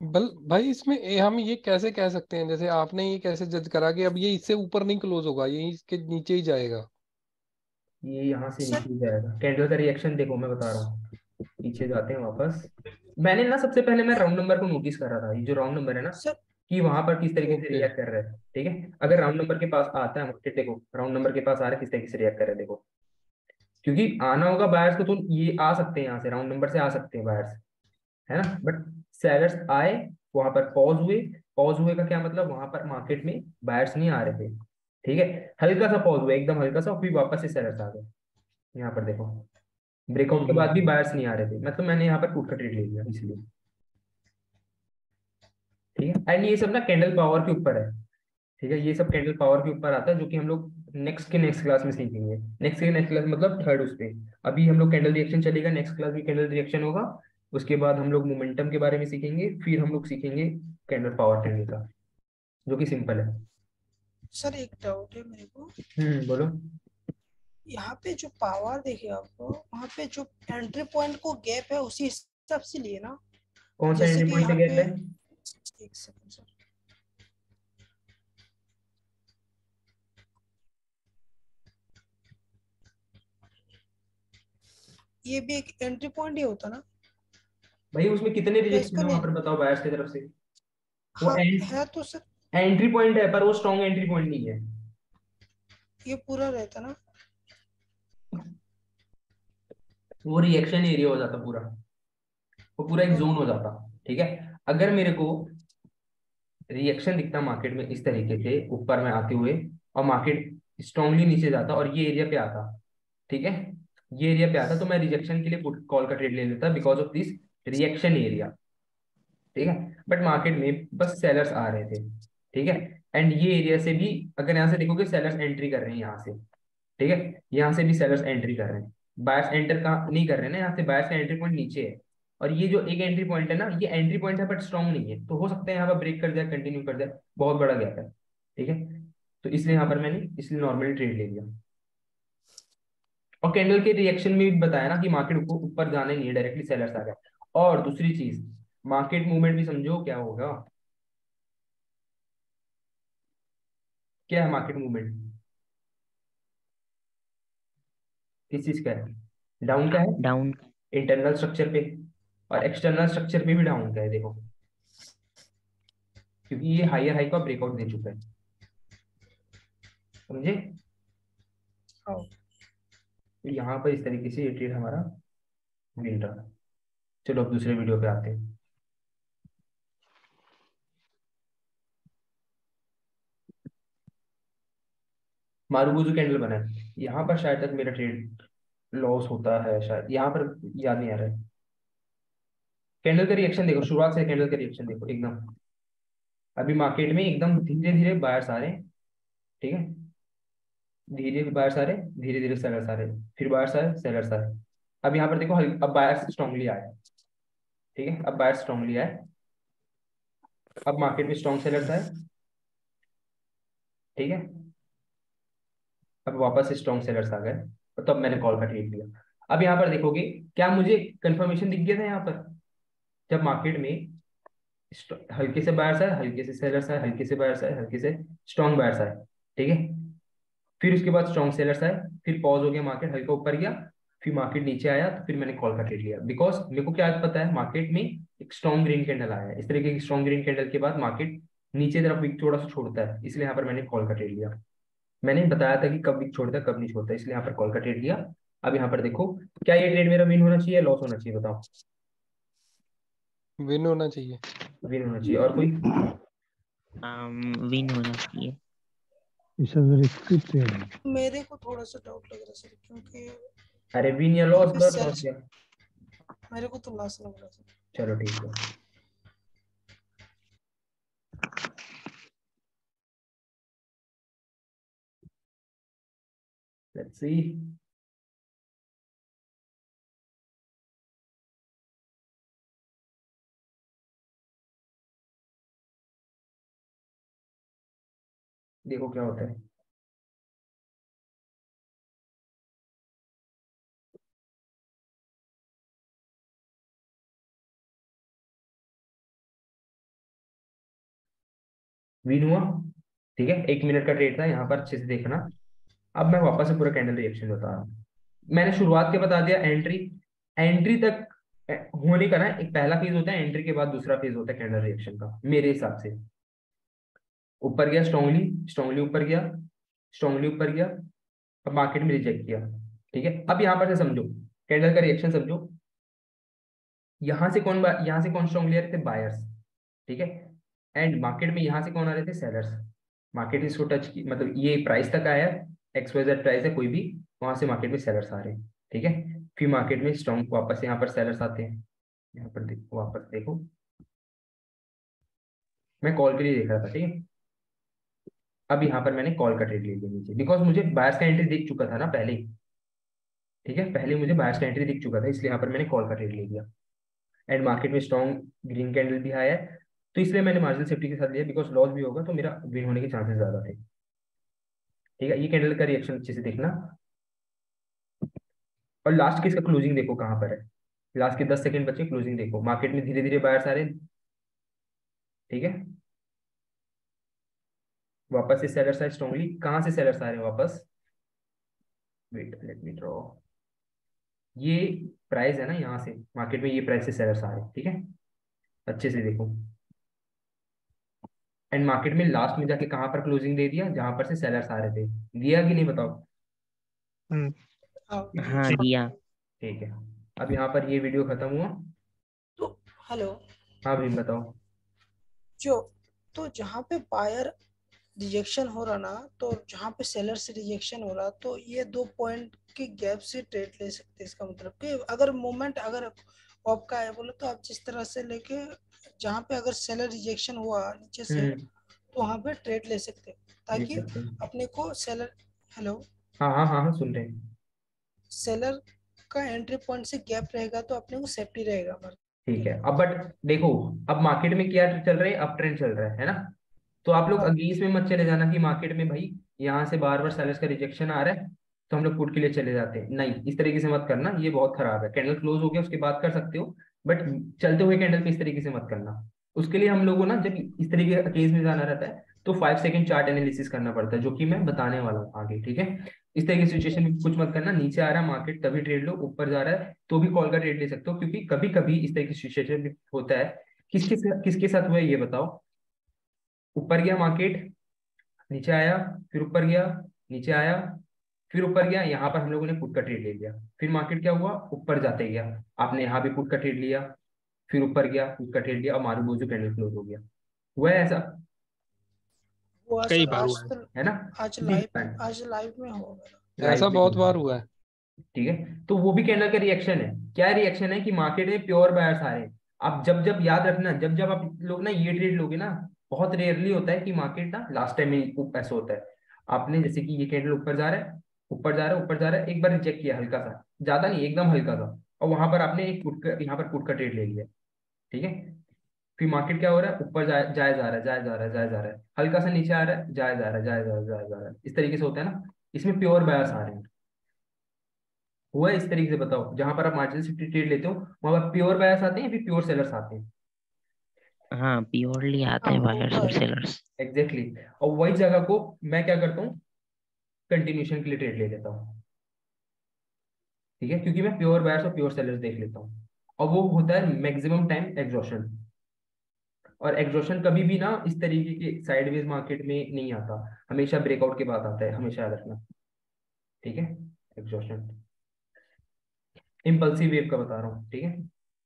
बल भाई इसमें ए, हम ये कैसे कह सकते हैं? जैसे आपने ये कैसे जज करा कि अब ये इससे ऊपर नहीं क्लोज होगा ये इसके नीचे ही जाएगा। ये यहाँ से नीचे जाएगा। कैंडल का रिएक्शन देखो मैं बता रहा हूँ। पीछे जाते हैं वापस। मैंने ना सबसे पहले मैं राउंड नंबर को नोटिस कर रहा था। ये जो राउंड नंबर है ना। सर कि वहाँ पर किस तरीके से रिएक्ट कर रहा है ठीक है? अगर राउंड नंबर के पास आता है देखो राउंड नंबर के पास आ रहा है किस तरीके से रिएक्ट कर रहा है देखो। क्योंकि आना होगा बायर्स को तो ये आ सकते हैं यहाँ से राउंड नंबर से आ सकते हैं बायर्स है ना? बट सेलर्स आए वहाँ पर पॉज हुए पॉज हुए का क्या मतलब? वहाँ पर मार्केट में बायर्स नहीं आ रहे थे ठीक है? हल्का सा पॉज हुआ एकदम हल्का सा फिर वापस से सेलर्स आ गए। यहाँ पर देखो ब्रेकआउट के बाद भी बायर्स नहीं आ रहे थे मतलब मैंने यहाँ पर पुट का ट्रेड ले लिया इसलिए। ठीक है एंड ये सब ना कैंडल पावर के ऊपर है। ठीक है? ये सब कैंडल पावर के ऊपर आता है जो कि हम लोग नेक्स्ट के नेक्स्ट क्लास में सीखेंगे। नेक्स्ट के नेक्स्ट क्लास मतलब थर्ड उस पे अभी हम लोग कैंडल रिएक्शन चलेगा नेक्स्ट क्लास में कैंडल रिएक्शन होगा। उसके बाद हम लोग मोमेंटम के बारे में सीखेंगे फिर हम लोग सीखेंगे कैंडल पावर ट्रेडिंग का जो कि सिंपल है। सर एक डाउट है मेरे को। हम्म बोलो। यहाँ पे जो पावर देखे आपको वहाँ पे जो एंट्री पॉइंट को गैप है उसी हिसाब से लिए ना। कौन सा एंट्री पॉइंट गैप है? एक सेकंड सर ये भी एक एंट्री पॉइंट ही होता ना? भाई उसमें कितने रिजेक्शन है। वहाँ पर बताओ बायर्स की तरफ़ से? वो हाँ एंड है तो सर एंट्री पॉइंट है पर वो स्ट्रॉन्ग एंट्री पॉइंट नहीं है। ये पूरा रहता ना? वो रिएक्शन एरिया हो जाता पूरा। वो पूरा एक जोन हो जाता ठीक है? अगर मेरे को रिएक्शन दिखता मार्केट में इस तरीके से ऊपर में आते हुए और मार्केट स्ट्रांगली नीचे जाता और ये एरिया पे आता, ठीक है? ये एरिया पे आता तो मैं रिजेक्शन के लिए पुट कॉल का ट्रेड ले लेता because of this reaction area ठीक है? बट मार्केट में बस सेलर्स आ रहे थे, ठीक है? एंड ये एरिया से भी, अगर यहाँ से देखोगे सेलर्स एंट्री कर रहे हैं यहाँ से, ठीक है? यहाँ से भी सेलर्स एंट्री कर रहे हैं। बायर्स एंटर का नहीं कर रहे हैं ना, यहाँ से बायर्स का एंट्री पॉइंट नीचे है। और ये जो एक एंट्री पॉइंट है ना ये एंट्री पॉइंट है बट स्ट्रॉन्ग नहीं है। तो हो सकता है यहाँ पर ब्रेक कर जाए कंटिन्यू कर जाए बहुत बड़ा गैप है ठीक है? तो इसलिए यहाँ पर मैंने इसलिए नॉर्मली ट्रेड ले लिया। और कैंडल के रिएक्शन में भी बताया ना कि मार्केट को ऊपर जाने नहीं है डायरेक्टली सेलर्स आ गए। और दूसरी चीज़ मार्केट मूवमेंट भी समझो क्या होगा क्या है मार्केट मूवमेंट किस चीज़ का है? डाउन का है? डाउन इंटरनल स्ट्रक्चर पे। और एक्सटर्नल स्ट्रक्चर में भी डाउन है देखो। क्योंकि ये हायर हाई का ब्रेकआउट दे चुका है। समझे? हाँ। तो यहाँ पर इस तरीके से ये ट्रेड हमारा मिल रहा है। चलो अब दूसरे वीडियो पे आते हैं। मारूबुजू कैंडल बना है यहाँ पर शायद तक मेरा ट्रेड लॉस होता है शायद। यहाँ पर याद नहीं आ रहा है। कैंडल का रिएक्शन देखो, शुरुआत से कैंडल का रिएक्शन देखो, एकदम। अभी मार्केट में एकदम धीरे धीरे बायर्स आ रहे हैं, ठीक है? धीरे बायर्स आ रहे धीरे धीरे सेलर्स आ रहे फिर बायर्स आ रहे सेलर्स आ रहे अब यहाँ पर देखो अब बायर्स स्ट्रांगली आए, ठीक है? अब बायर्स स्ट्रांगली आए। अब मार्केट में स्ट्रॉन्ग सेलर्स आए, ठीक है? अब वापस स्ट्रॉन्ग सेलर्स आ गए तो तब मैंने कॉल का ट्रेड लिया अब यहाँ पर देखोगे, क्या मुझे कंफर्मेशन दिख गया था यहाँ पर? जब मार्केट में हल्के से बायर्स आए, हल्के से सेलर्स आए, हल्के से बायर्स आए, हल्के से स्ट्रॉन्ग बायर्स आए, ठीक है? फिर उसके बाद स्ट्रॉन्ग सेलर्स आए, फिर पॉज हो गया मार्केट हल्का ऊपर गया, फिर मार्केट नीचे आया तो फिर मैंने कॉल का ट्रेड लिया। बिकॉज़ मेरे को क्या पता है मार्केट में एक स्ट्रॉन्ग ग्रीन कैंडल आया इस तरीके की स्ट्रॉन्ग ग्रीन कैंडल के बाद मार्केट नीचे तरफ़ वीक थोड़ा सा छोड़ता है, इसलिए यहाँ पर मैंने कॉल का ट्रेड लिया। मैंने बताया था कि कब वीक छोड़ता है, कब नहीं छोड़ता इसलिए यहाँ पर कॉल का ट्रेड लिया। अब यहाँ पर देखो, क्या ये ट्रेड मेरा विन होना चाहिए लॉस होना चाहिए, बताओ। विन होना चाहिए। विन होना चाहिए। और कोई? विन होना चाहिए। है। मेरे को थोड़ा सा डाउट लग रहा है सर क्योंकि अरे विन या लॉस बस लॉस या मेरे को तो लॉस लग रहा है चलो ठीक है। Let's see. देखो क्या होता है। विन हुआ, ठीक है? एक मिनट का ट्रेड था, यहाँ पर अच्छे से देखना। अब मैं वापस से पूरा कैंडल रिएक्शन बता रहा हूँ। मैंने शुरुआत के बता दिया? एंट्री एंट्री तक, होने का ना, एक पहला फ़ेज़ होता है एंट्री के बाद दूसरा फ़ेज़ होता है कैंडल रिएक्शन का, मेरे हिसाब से। ऊपर गया स्ट्रॉन्गली स्ट्रांगली ऊपर गया स्ट्रांगली ऊपर गया, अब मार्केट में रिजेक्ट किया, ठीक है? अब यहाँ पर से समझो कैंडल का रिएक्शन समझो। यहाँ से कौन यहाँ से कौन स्ट्रांगली आ रहे थे? बायर्स ठीक है? एंड मार्केट में यहाँ से कौन आ रहे थे? सेलर्स मार्केट इसको टच की मतलब ये प्राइस तक आया एक्स वाई जेड प्राइस है, कोई भी, वहाँ से मार्केट में सेलर्स आ रहे हैं, ठीक है? फिर मार्केट में स्ट्रॉन्ग वापस यहाँ पर सेलर्स आते हैं। यहाँ पर देखो, वापस देखो। मैं कॉल के लिए देख रहा था, ठीक है? अब यहाँ पर मैंने कॉल का ट्रेड ले लिया नीचे बिकॉज़ मुझे बायर्स का एंट्री दिख चुका था ना पहले ठीक है? पहले मुझे बायर्स का एंट्री दिख चुका था, इसलिए यहाँ पर मैंने कॉल का ट्रेड ले लिया एंड मार्केट में स्ट्रॉन्ग ग्रीन कैंडल भी आया है। तो इसलिए मैंने मार्जिन सेफ्टी के साथ लिया बिकॉज़ लॉस भी होगा तो मेरा विन होने के चांसेस ज़्यादा थे। ठीक है? ये कैंडल का रिएक्शन अच्छे से देखना। और लास्ट के इसका क्लोजिंग देखो कहाँ पर है। लास्ट के दस सेकंड बचे क्लोजिंग देखो। मार्केट में धीरे धीरे बायर्स आ रहे ठीक है? वापस से सेलर्स आए स्ट्रॉन्गली कहाँ से सेलर्स आ रहे हैं वापस? वेट लेट मी ड्रॉ ये प्राइस है ना यहाँ से मार्केट में ये प्राइस से सेलर्स आ रहे हैं ठीक है? अच्छे से देखो। एंड मार्केट में लास्ट में जाके कहाँ पर क्लोजिंग दे दिया? जहाँ पर से सेलर्स आ रहे थे। दिया कि नहीं बताओ? हाँ हाँ दिया। ठीक है। अब यहाँ पर ये वीडियो खत्म हुआ। तो हेलो हाँ भीम बताओ। जो तो जहाँ पे बायर रिजेक्शन हो रहा ना तो जहाँ पे सेलर से रिजेक्शन हो रहा तो ये दो पॉइंट के गैप से ट्रेड ले सकते हैं इसका मतलब कि अगर मूवमेंट अगर आपका है बोले तो आप जिस तरह से लेके जहाँ पे अगर सेलर रिजेक्शन हुआ नीचे से हम्म, तो वहाँ पे ट्रेड ले सकते हैं। ताकि अपने को सेलर हेलो हाँ हाँ हाँ हाँ सुन रहे हैं। सेलर का एंट्री पॉइंट से गैप रहेगा तो अपने को सेफ्टी रहेगा। ठीक है अब बट देखो अब मार्केट में क्या चल रहा है अप ट्रेंड चल रहा है है ना? तो आप लोग अगेंस्ट में मत चले जाना कि मार्केट में भाई, यहाँ से बार बार सेलर्स का रिजेक्शन आ रहा है तो हम लोग पुट के लिए चले जाते हैं। नहीं, इस तरीके से मत करना, ये बहुत खराब है। कैंडल क्लोज हो गया, उसके बाद कर सकते हो बट चलते हुए कैंडल पे इस तरीके से मत करना। उसके लिए हम लोगों ना, जब इस तरीके के केस में जाना रहता है तो फाइव सेकेंड चार्ट एनालिसिस करना पड़ता है, जो कि मैं बताने वाला हूँ आगे, ठीक है? इस तरह की सिचुएशन में कुछ मत करना, नीचे आ रहा है मार्केट तभी ट्रेड लो, ऊपर जा रहा है तो भी कॉल का ट्रेड ले सकते हो, क्योंकि कभी कभी इस तरह की सिचुएशन होता है। किसके किसके साथ हुआ है ये बताओ? ऊपर गया मार्केट नीचे आया फिर ऊपर गया नीचे आया फिर ऊपर गया यहाँ पर हम लोगों ने पुट का ट्रेड ले लिया। फिर मार्केट क्या हुआ? ऊपर जाते गया। आपने यहाँ भी पुट का ट्रेड लिया फिर ऊपर गया पुट का ट्रेड लिया और मारू बोझो कैंडल क्लोज हो गया। हुआ है ऐसा? कई बार हुआ है। है ना? आज लाइव आज लाइव में होगा ऐसा बहुत बार हुआ है। ठीक है? तो वो भी कैंडल का रिएक्शन है। क्या रिएक्शन है कि मार्केट में प्योर बायर्स आ रहे हैं? आप जब जब याद रखना जब जब आप लोग ना ये ट्रेड लोगे ना बहुत रेयरली होता है कि मार्केट ना लास्ट टाइम में ऐसा होता है आपने जैसे कि ये कैंडल ऊपर जा रहा है ऊपर जा रहा है ऊपर जा रहा है एक बार रिजेक्ट किया हल्का सा ज़्यादा नहीं एकदम हल्का सा और वहाँ पर आपने एक पुट का यहाँ पर पुट का ट्रेड ले लिया ठीक है फिर मार्केट क्या हो रहा है ऊपर जाए जा रहा है जाए जा रहा है जाए जा रहा है हल्का सा नीचे आ रहा है जाए जा रहा है जाए जा रहा है जाए जा रहा है इस तरीके से होता है ना इसमें प्योर बायर्स आ रहे हैं हुआ इस तरीके से बताओ जहाँ पर आप मार्जिन से ट्रेड लेते हो वहाँ पर प्योर बायर्स आते हैं फिर प्योर सेलर्स आते हैं हाँ प्योरली आते हैं बायर्स और सेलर्स एग्जैक्टली और वही जगह को मैं क्या करता हूँ? कंटिन्यूशन के लिए ट्रेड ले लेता हूँ। ठीक है? क्योंकि मैं प्योर बायर्स और प्योर सेलर्स देख लेता हूँ। और वो होता है मैक्सिमम टाइम एग्जॉशन और एग्जॉशन कभी भी ना इस तरीके के साइडवेज मार्केट में नहीं आता। हमेशा ब्रेकआउट के बाद आता है हमेशा याद रखना। ठीक है? एग्जॉशन इम्पल्सिव वेव का बता रहा हूँ। ठीक है?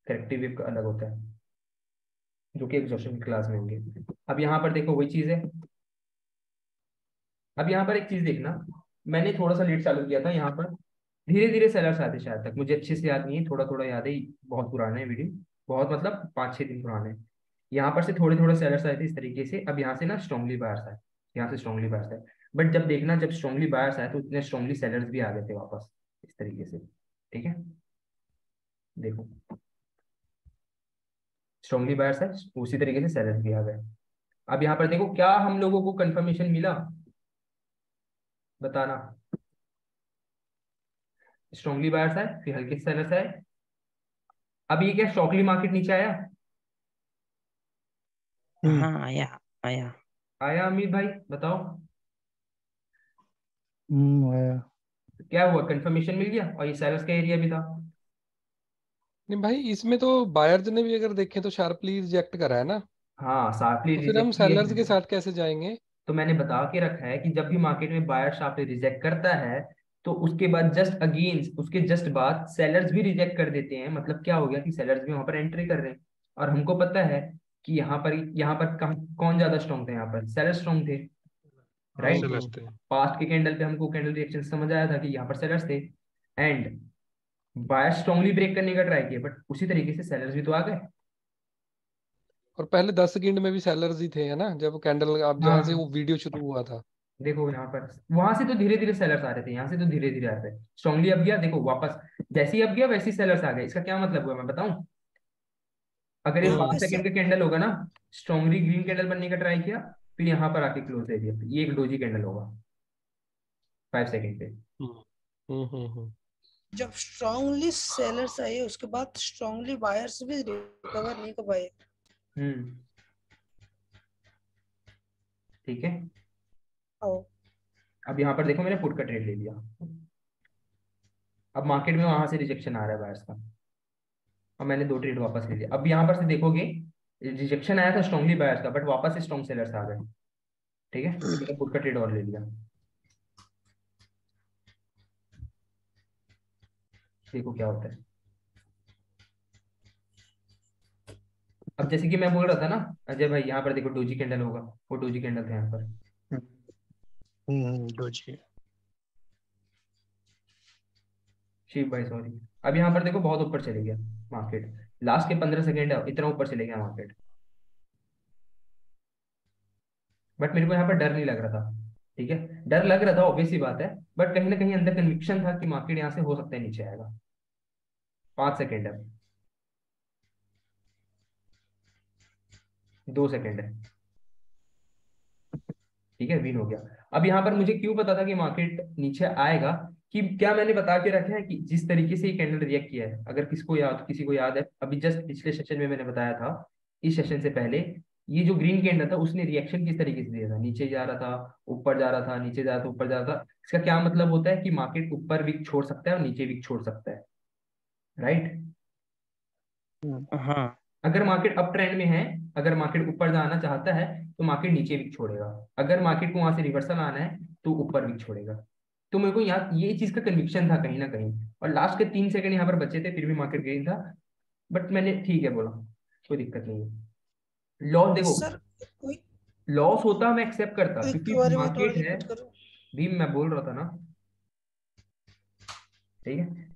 करेक्टिव वेव का अलग होता है। जो कि एग्जॉशन की क्लास में होंगे। अब यहाँ पर देखो वही चीज़ है। अब यहाँ पर एक चीज़ देखना। मैंने थोड़ा सा लेट चालू किया था यहाँ पर। धीरे धीरे सेलर्स आते शायद तक। मुझे अच्छे से याद नहीं है। थोड़ा थोड़ा याद है। बहुत पुराना है वीडियो बहुत मतलब पाँच छह दिन पुराने यहाँ पर से थोड़े थोड़े सेलर्स आए थे इस तरीके से। अब यहाँ से ना स्ट्रॉन्गली बायर्स आए। यहाँ से स्ट्रॉन्गली बायर्स आए। बट जब देखना, जब स्ट्रॉन्गली बायर्स आए तो उतने स्ट्रॉन्गली सेलर्स भी आ गए थे वापस। इस तरीके से। ठीक है? देखो। स्ट्रॉन्गली बायर्स है उसी तरीके से सेलर्स भी आ गए। अब यहाँ पर देखो क्या हम लोगों को कंफर्मेशन मिला? बताना। स्ट्रॉन्गली बायर्स है फिर हल्के सेलर्स है। अब ये क्या स्टॉकली मार्केट नीचे आया? हाँ आया आया। आया अमीर भाई बताओ। हम्म आया। क्या हुआ? कंफर्मेशन मिल गया? और ये सेलर्स का एरिया भी था। नहीं भाई इसमें तो बायर्स ने भी अगर देखें तो शार्पली रिजेक्ट करा है ना? हाँ शार्पली तो फिर हम सेलर्स के साथ कैसे जाएँगे? तो मैंने बता के रखा है कि जब भी मार्केट में बायर शार्पली रिजेक्ट करता है तो उसके बाद जस्ट अगेंस्ट उसके जस्ट बाद सेलर्स भी रिजेक्ट कर देते हैं। मतलब क्या हो गया कि सेलर्स भी वहाँ पर एंट्री कर रहे हैं। और हमको पता है कि यहाँ पर यहाँ पर कौन ज़्यादा स्ट्रॉन्ग थे यहाँ पर? सेलर स्ट्रॉन्ग थे राइट पास्ट के कैंडल पे हमको कैंडल रिएक्शन समझ आया था कि यहाँ पर सेलर्स थे। एंड बायर स्ट्रॉन्गली ब्रेक करने का ट्राई किया बट उसी तरीके से सेलर्स भी तो आ गए। और पहले दस सेकंड में भी सेलर्स ही थे है ना? जब कैंडल आप जहाँ से हाँ। वो वीडियो शुरू हुआ था। देखो यहाँ पर वहाँ से तो धीरे धीरे सेलर्स आ रहे थे यहाँ से तो धीरे धीरे आ रहे। थे स्ट्रॉन्गली अब गया देखो वापस जैसे ही अब गया वैसे ही सेलर्स आ गए। इसका क्या मतलब हुआ मैं बताऊँ? अगर ये पाँच सेकंड का कैंडल होगा ना स्ट्रॉन्गली ग्रीन कैंडल बनने का ट्राई किया फिर यहाँ पर आके क्लोज दे दिया ये एक डोजी कैंडल होगा फाइव सेकंड पे। हम्म, हम्म, हम्म, जब स्ट्रांगली सेलर्स आए उसके बाद स्ट्रांगली बायर्स भी रिकवर नहीं कर पाए। हम्म। ठीक है। अब यहाँ पर देखो मैंने पुट का ट्रेड ले लिया। अब मार्केट में वहाँ से रिजेक्शन आ रहा है बायर्स का। और मैंने दो ट्रेड वापस ले लिया। अब यहाँ पर से देखोगे रिजेक्शन आया था स्ट्रॉन्गली बायर्स का बट वापस स्ट्रॉन्ग सेलर्स आ गए। ठीक है? मैंने पुट का ट्रेड और ले लिया। देखो क्या होता है? अब जैसे कि मैं बोल रहा था ना अजय भाई यहाँ पर देखो डोजी कैंडल होगा वो डोजी कैंडल था यहाँ पर। डोजी शिव भाई सॉरी अब यहाँ पर देखो बहुत ऊपर चले गया मार्केट लास्ट के पंद्रह सेकेंड इतना ऊपर चले गया मार्केट बट मेरे को यहाँ पर डर नहीं लग रहा था। ठीक है? डर लग रहा था ऑब्वियस बात है बट कहीं ना कहीं अंदर कन्विक्शन था कि मार्केट यहाँ से हो सकता है नीचे आएगा। पाँच सेकेंड है। दो सेकेंड है। ठीक है? विन हो गया। अब यहाँ पर मुझे क्यों पता था कि मार्केट नीचे आएगा? कि क्या मैंने बता के रखा है कि जिस तरीके से ये कैंडल रिएक्ट किया है? अगर किसको याद, किसी को याद है, अभी जस्ट पिछले सेशन में मैंने बताया था, इस सेशन से पहले ये जो ग्रीन कैंडल था उसने रिएक्शन किस तरीके से दिया था? नीचे जा रहा था ऊपर जा रहा था नीचे जा रहा था ऊपर जा रहा था। इसका क्या मतलब होता है कि मार्केट ऊपर विक छोड़ सकता है और नीचे विक छोड़ सकता है? राइट हाँ। अगर मार्केट अप ट्रेंड में है अगर मार्केट ऊपर जाना चाहता है तो मार्केट नीचे विक छोड़ेगा। अगर मार्केट को वहाँ से रिवर्सल आना है तो ऊपर विक छोड़ेगा। तो मेरे को यहाँ ये चीज़ का कन्विक्शन था कहीं ना कहीं। और लास्ट के तीन सेकंड यहाँ पर बचे थे फिर भी मार्केट ग्रीन था। बट मैंने ठीक है बोला। कोई दिक्कत नहीं है। लॉस देखो सर कोई लॉस होता मैं एक्सेप्ट करता क्योंकि मार्केट है। रिपीट करो। भी मैं बोल रहा था ना। ठीक है?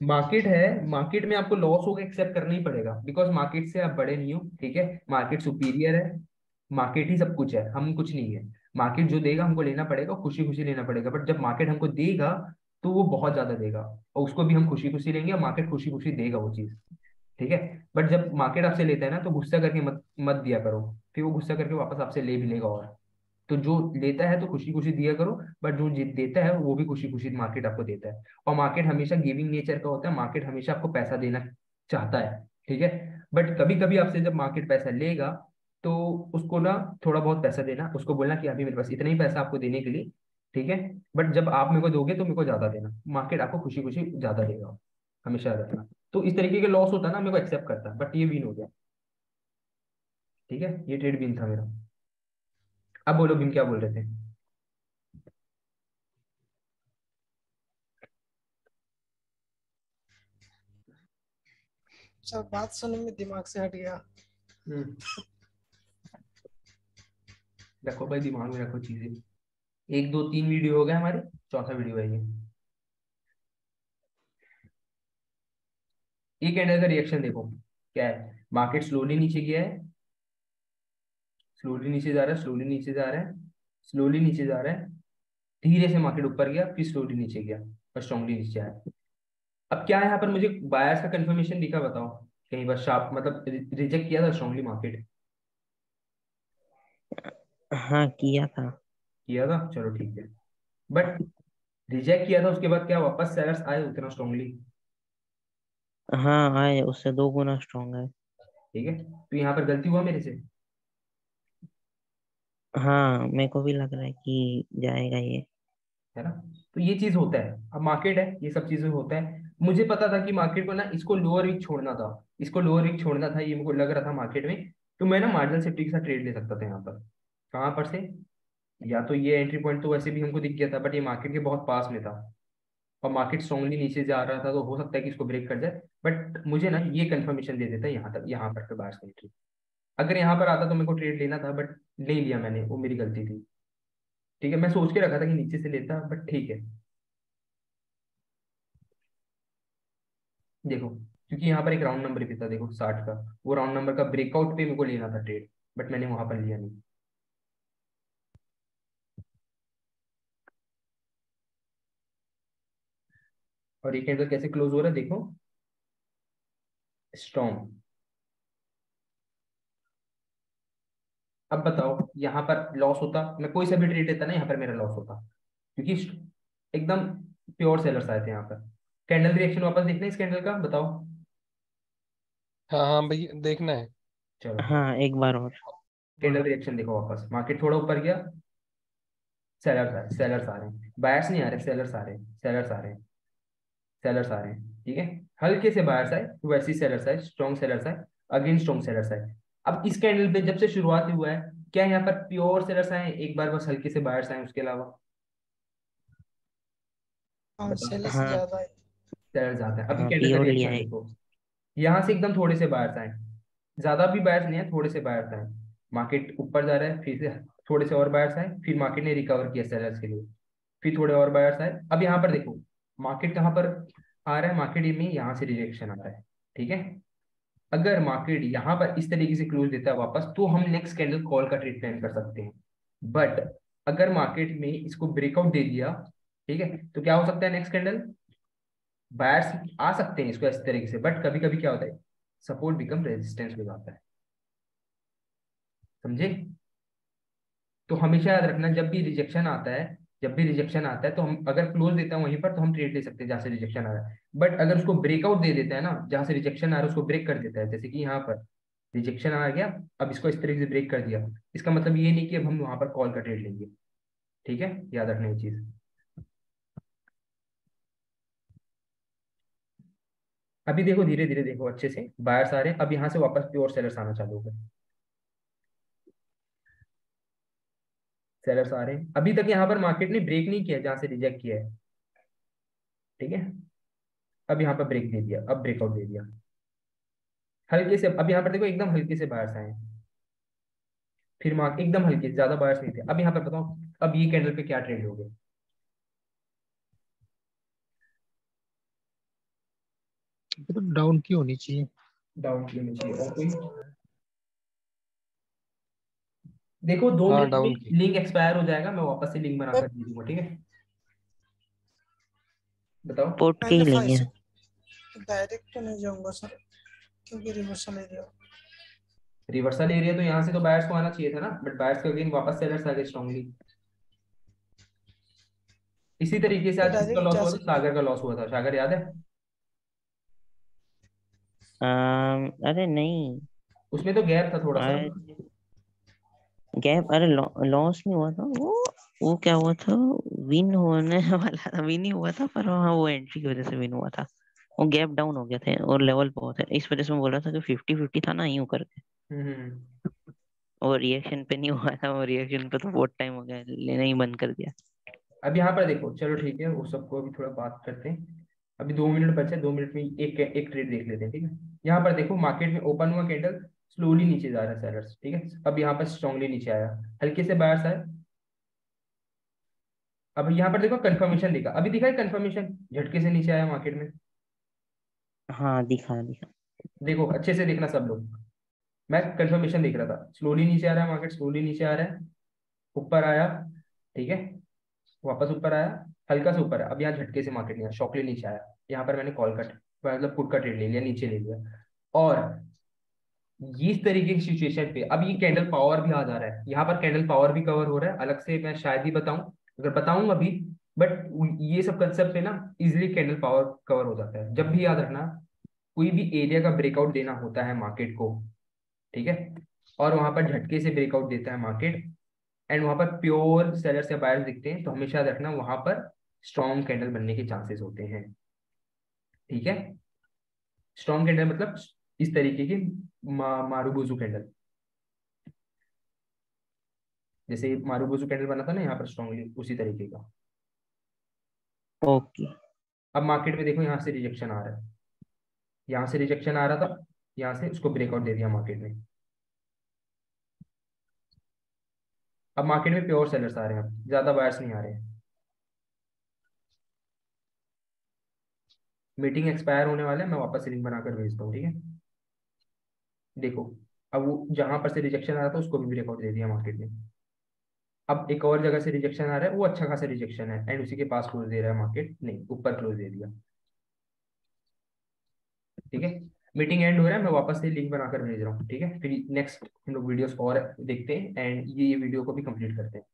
मार्केट है मार्केट में आपको लॉस होगा एक्सेप्ट करना ही पड़ेगा बिकॉज़ मार्केट से आप बड़े नहीं हो ठीक है? मार्केट सुपीरियर है मार्केट ही सब कुछ है हम कुछ नहीं है। मार्केट जो देगा हमको लेना पड़ेगा खुशी खुशी लेना पड़ेगा बट जब मार्केट हमको देगा तो वो बहुत ज़्यादा देगा और उसको भी हम खुशी खुशी लेंगे और मार्केट खुशी खुशी देगा वो चीज़। ठीक है? बट जब मार्केट आपसे लेता है ना तो गुस्सा करके मत मत दिया करो। फिर वो गुस्सा करके वापस आपसे ले भी लेगा और। तो जो लेता है तो खुशी खुशी दिया करो बट जो जीत, देता है, वो भी खुशी खुशी मार्केट आपको देता है। और मार्केट हमेशा गिविंग नेचर का होता है मार्केट हमेशा आपको पैसा देना चाहता है। ठीक है? बट कभी कभी आपसे जब मार्केट पैसा लेगा तो उसको ना थोड़ा बहुत पैसा देना, उसको बोलना कि अभी मेरे पास इतना ही पैसा आपको देने के लिए। ठीक है? बट जब आप मेरे को दोगे तो मेरे को ज़्यादा देना। मार्केट आपको खुशी खुशी ज़्यादा देगा। हमेशा रखना। तो इस तरीके के लॉस होता है ना मेरे को एक्सेप्ट करता बट ये विन हो गया। ठीक है? ये ट्रेड विन था मेरा। अब बोलो भीम क्या बोल रहे थे? सर बात सुनने में दिमाग से हट गया। हम्म। रखो भाई दिमाग में रखो चीज़ें। एक दो तीन वीडियो हो गए हमारे चौथा वीडियो है ये। ये कैंडल का रिएक्शन देखो। क्या है? मार्केट स्लोली नीचे गया है। स्लोली नीचे जा रहा है स्लोली नीचे जा रहा है स्लोली नीचे जा रहा है। धीरे से मार्केट ऊपर गया फिर स्लोली नीचे गया और स्ट्रॉन्गली नीचे आया। अब क्या यहाँ पर मुझे बायर्स का कंफर्मेशन दिखा बताओ? कहीं पर शार्प मतलब रिजेक्ट किया था स्ट्रॉन्गली मार्केट हाँ किया था। किया था? चलो ठीक है। बट रिजेक्ट किया था उसके बाद क्या वापस सेलर्स आए उतना स्ट्रॉन्गली हाँ आए उससे दो गुना स्ट्रॉन्ग है। ठीक है तो यहाँ पर गलती हुआ मेरे से? हाँ मेरे को भी लग रहा है कि जाएगा ये। है ना? तो ये चीज़ होता है। अब मार्केट है ये सब चीज़ें होता है। मुझे पता था कि मार्केट को ना इसको लोअर वीक छोड़ना था। इसको लोअर वीक छोड़ना था ये को लग रहा था मार्केट में। तो मैं ना मार्जिनल सेफ्टी के साथ ट्रेड ले सकता था यहाँ पर। कहाँ पर से? या तो ये एंट्री पॉइंट तो वैसे भी हमको दिख गया था बट ये मार्केट के बहुत पास में था। और मार्केट स्ट्रॉन्गली नीचे जा रहा था तो हो सकता है कि इसको ब्रेक कर जाए। बट मुझे ना ये कंफर्मेशन दे देता यहाँ तक, यहाँ पर बार्स एंट्री अगर यहाँ पर आता तो मेरे को ट्रेड लेना था बट नहीं लिया मैंने, वो मेरी गलती थी। ठीक है, मैं सोच के रखा था कि नीचे से लेता बट ठीक है। देखो, क्योंकि यहाँ पर एक राउंड नंबर भी था, देखो, साठ का। वो राउंड नंबर का ब्रेकआउट पे मेरे को लेना था ट्रेड बट मैंने वहाँ पर लिया नहीं। और ये कैंडल कैसे क्लोज हो रहा है देखो। स्ट्रॉन्ग अब बताओ यहाँ पर लॉस होता मैं कोई सा भी ट्रेड लेता ना यहाँ पर मेरा लॉस होता। क्योंकि एकदम प्योर सेलर्स आए थे यहाँ पर। कैंडल रिएक्शन वापस देखना है इस कैंडल का बताओ। हाँ हाँ भाई देखना है। चलो। हाँ एक बार और। कैंडल रिएक्शन देखो वापस। मार्केट थोड़ा ऊपर गया। सेलर्स आ रहे सेलर्स आ रहे हैं। बायर्स नहीं आ रहे सेलर्स आ रहे हैं सेलर्स आ रहे हैं। सेलर्स आ रहे हैं ठीक है? हल्के से बायर्स आए वैसे ही सेलर्स आए स्ट्रॉन्ग सेलर्स आए अगेन स्ट्रॉन्ग सेलर्स आए अब इस कैंडल पे जब से शुरुआत हुआ है क्या यहाँ पर प्योर सेलर्स आए? एक बार बस हल्के से बायर्स आए उसके अलावा। हाँ हाँ। ज़्यादा है। यहाँ से एकदम थोड़े से बायर्स आए। ज़्यादा भी बायर्स नहीं है थोड़े से बायर्स आए। मार्केट ऊपर जा रहा है फिर से थोड़े से और बायर्स आए फिर मार्केट ने रिकवर किया सेलर्स के लिए। फिर थोड़े और बायर्स आए। अब यहाँ पर देखो मार्केट कहाँ पर आ रहा है? मार्केट में यहाँ से रिजेक्शन आता है, ठीक है? अगर मार्केट यहाँ पर इस तरीके से क्लोज देता है वापस तो हम नेक्स्ट कैंडल कॉल का प्लान कर सकते हैं। बट अगर मार्केट में इसको ब्रेकआउट दे दिया, ठीक है तो क्या हो सकता है नेक्स्ट कैंडल बायर्स आ सकते हैं इसको इस तरीके से बट कभी कभी क्या होता है? सपोर्ट बिकम रेजिस्टेंस हो जाता है। समझे? तो हमेशा याद रखना, जब भी रिजेक्शन आता है जब भी रिजेक्शन आता है तो हम अगर क्लोज देता है वहीं पर तो हम ट्रेड ले सकते हैं जहाँ से रिजेक्शन आ रहा है। बट अगर उसको ब्रेकआउट दे देता है ना, जहाँ से रिजेक्शन आ रहा है, उसको ब्रेक कर देता है। जैसे कि यहाँ पर रिजेक्शन आ गया, अब इसको इस तरीके से ब्रेक कर दिया। इसका मतलब ये नहीं कि अब हम वहाँ पर कॉल का ट्रेड लेंगे। ठीक है? याद रखना ये चीज़। अभी देखो धीरे धीरे देखो, अच्छे से। बायर्स आ रहे हैं। अब यहाँ से वापस प्योर सेलर्स आना चालू हो गए। सेलर्स आ रहे हैं अभी तक यहाँ पर मार्केट ने ब्रेक नहीं किया जहाँ से रिजेक्ट किया है। ठीक है? अब यहाँ पर ब्रेक दे दिया अब ब्रेकआउट दे दिया। हल्के से अब यहाँ पर देखो एकदम हल्के से बायर्स आए। फिर मार्क एकदम हल्के ज़्यादा बायर्स नहीं थे। अब यहाँ पर बताओ अब ये कैंडल पे क्या ट्रेड हो गया? तो डाउन की होनी चाहिए। डाउन की होनी चाहिए और कोई? देखो दो हाँ, मिनट डाउन में की। लिंक एक्सपायर हो जाएगा मैं वापस से लिंक बनाकर दे दूँगा ठीक है? बताओ। पोर्ट के ही लेंगे। डायरेक्ट तो नहीं जाऊँगा सर क्योंकि रिवर्सल एरिया रिवर्सल एरिया तो यहाँ से तो बायर्स को आना चाहिए था ना बट बायर्स के अगेन वापस सेलर्स आ गए स्ट्रांगली इसी तरीके से आज किसका लॉस हुआ था सागर का लॉस हुआ था सागर याद है? अरे नहीं। उसमें तो गैप था थोड़ा सा। गैप अरे लॉस नहीं हुआ था वो वो क्या हुआ था? विन होने वाला था विन ही हुआ था पर हाँ वो एंट्री की वजह से विन हुआ था। वो गैप डाउन हो गया था और लेवल बहुत है। इस वजह से मैं बोल रहा था कि फिफ्टी फिफ्टी था ना यूँ करके। हम्म, और रिएक्शन पे नहीं हुआ था वो रिएक्शन पे तो बहुत टाइम हो गया लेना ही बंद कर दिया। अब यहाँ पर देखो चलो ठीक है वो सबको अभी थोड़ा बात करते हैं। अभी दो मिनट बचे दो मिनट में एक एक ट्रेड देख लेते हैं ठीक है? यहाँ पर देखो मार्केट में ओपन हुआ कैंडल स्लोली नीचे जा रहा है सेलर्स ठीक है? अब यहाँ पर स्ट्रांगली नीचे आया। हल्के से बायर्स आए अब यहाँ पर देखो कंफर्मेशन दिखा। अभी दिखा है कंफर्मेशन झटके से नीचे आया मार्केट में। हाँ दिखा दिखा। देखो अच्छे से देखना सब लोग। मैं कंफर्मेशन देख रहा था। स्लोली नीचे आ रहा है मार्केट स्लोली नीचे आ रहा है। ऊपर आया ठीक है? वापस ऊपर आया हल्का सा ऊपर है अब यहाँ झटके से मार्केट आया। शॉकली नीचे आया। यहाँ पर मैंने कॉल कट मतलब पुट का ट्रेड ले लिया नीचे ले लिया। और इस तरीके की सिचुएशन पे, अब ये कैंडल पावर भी आ जा रहा है। यहाँ पर कैंडल पावर भी कवर हो रहा है। अलग से मैं शायद ही बताऊँ, अगर बताऊँ अभी बट ये सब कंसेप्ट पे ना इजिली कैंडल पावर कवर हो जाता है। जब भी याद रखना, कोई भी एरिया का ब्रेकआउट देना होता है मार्केट को, ठीक है? और वहाँ पर झटके से ब्रेकआउट देता है मार्केट एंड वहाँ पर प्योर सेलर्स या बायर्स दिखते हैं तो हमेशा याद रखना वहाँ पर स्ट्रॉन्ग कैंडल बनने के चांसेस होते हैं। ठीक है? स्ट्रॉन्ग कैंडल मतलब इस तरीके की मा, मारूबुजू कैंडल। जैसे मारूबुजू कैंडल बना था ना यहाँ पर स्ट्रॉन्गली उसी तरीके का। ओके। अब मार्केट में देखो यहाँ से रिजेक्शन आ रहा है। यहाँ से रिजेक्शन आ रहा था यहाँ से उसको ब्रेकआउट दे दिया मार्केट में। अब मार्केट में प्योर सेलर्स आ रहे हैं ज़्यादा बायर्स नहीं आ रहे हैं। मीटिंग एक्सपायर होने वाला है मैं वापस लिंक बनाकर भेजता हूँ ठीक है? देखो, अब वो जहाँ पर से रिजेक्शन आ रहा था, उसको भी ब्रेकआउट दे दिया मार्केट ने। अब एक और जगह से रिजेक्शन आ रहा है, वो अच्छा खासा रिजेक्शन है एंड उसी के पास क्लोज दे रहा है मार्केट नहीं, ऊपर क्लोज दे दिया। ठीक है? मीटिंग एंड हो रहा है, मैं वापस से लिंक बनाकर भेज रहा हूँ, ठीक है? फिर नेक्स्ट हम लोग वीडियोस और देखते हैं एंड ये वीडियो को भी कंप्लीट करते हैं।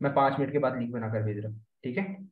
मैं पाँच मिनट के बाद लिंक बनाकर भेज रहा हूँ, ठीक है?